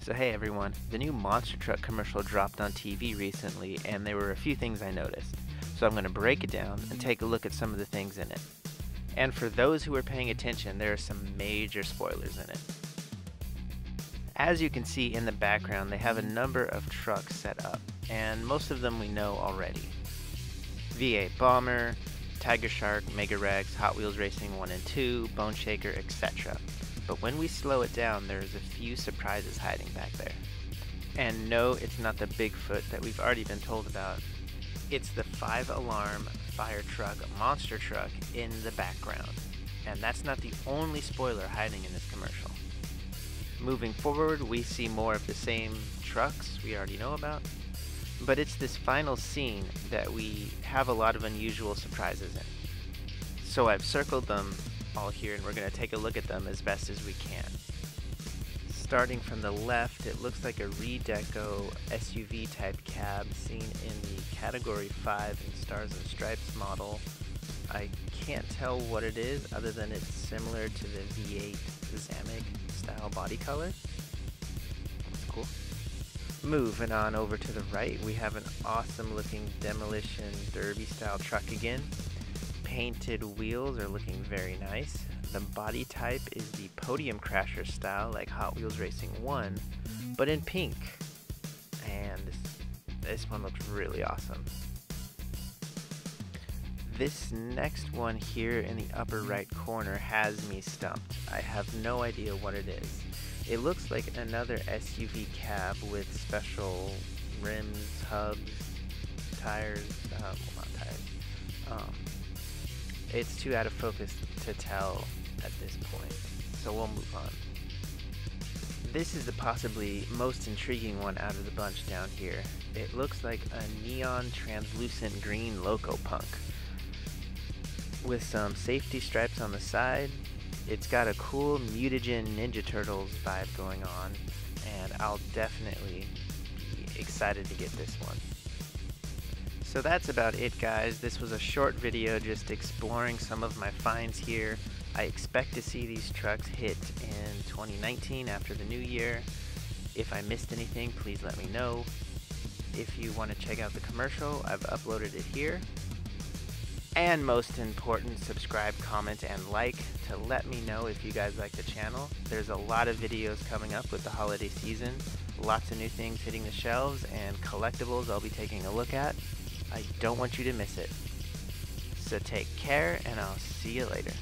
So hey everyone, the new Monster Truck commercial dropped on TV recently and there were a few things I noticed. So I'm going to break it down and take a look at some of the things in it. And for those who are paying attention, there are some major spoilers in it. As you can see in the background, they have a number of trucks set up, and most of them we know already. V8 Bomber, Tiger Shark, Mega-Wrex, Hot Wheels Racing 1 and 2, Bone Shaker, etc. But when we slow it down, there's a few surprises hiding back there. And no, it's not the Bigfoot that we've already been told about. It's the 5 alarm fire truck monster truck in the background. And that's not the only spoiler hiding in this commercial. Moving forward, we see more of the same trucks we already know about, but it's this final scene that we have a lot of unusual surprises in. So I've circled them all here and we're going to take a look at them as best as we can. Starting from the left, it looks like a Redeco SUV type cab seen in the Category 5 in Stars and Stripes model. I can't tell what it is other than it's similar to the V8 Zamic style body color. That's cool. Moving on over to the right, we have an awesome looking demolition derby style truck again. Painted wheels are looking very nice. The body type is the podium crasher style like Hot Wheels Racing 1, but in pink. And this one looks really awesome. This next one here in the upper right corner has me stumped. I have no idea what it is. It looks like another SUV cab with special rims, hubs, tires, uh, well not tires. Um, it's too out of focus to tell at this point, so we'll move on. This is the possibly most intriguing one out of the bunch down here. It looks like a neon translucent green Loco Punk with some safety stripes on the side, it's got a cool mutagen Ninja Turtles vibe going on, and I'll definitely be excited to get this one. So that's about it guys, this was a short video just exploring some of my finds here. I expect to see these trucks hit in 2019 after the new year. If I missed anything, please let me know. If you want to check out the commercial, I've uploaded it here. And most important, subscribe, comment, and like to let me know if you guys like the channel. There's a lot of videos coming up with the holiday season. Lots of new things hitting the shelves and collectibles I'll be taking a look at. I don't want you to miss it. So take care and I'll see you later.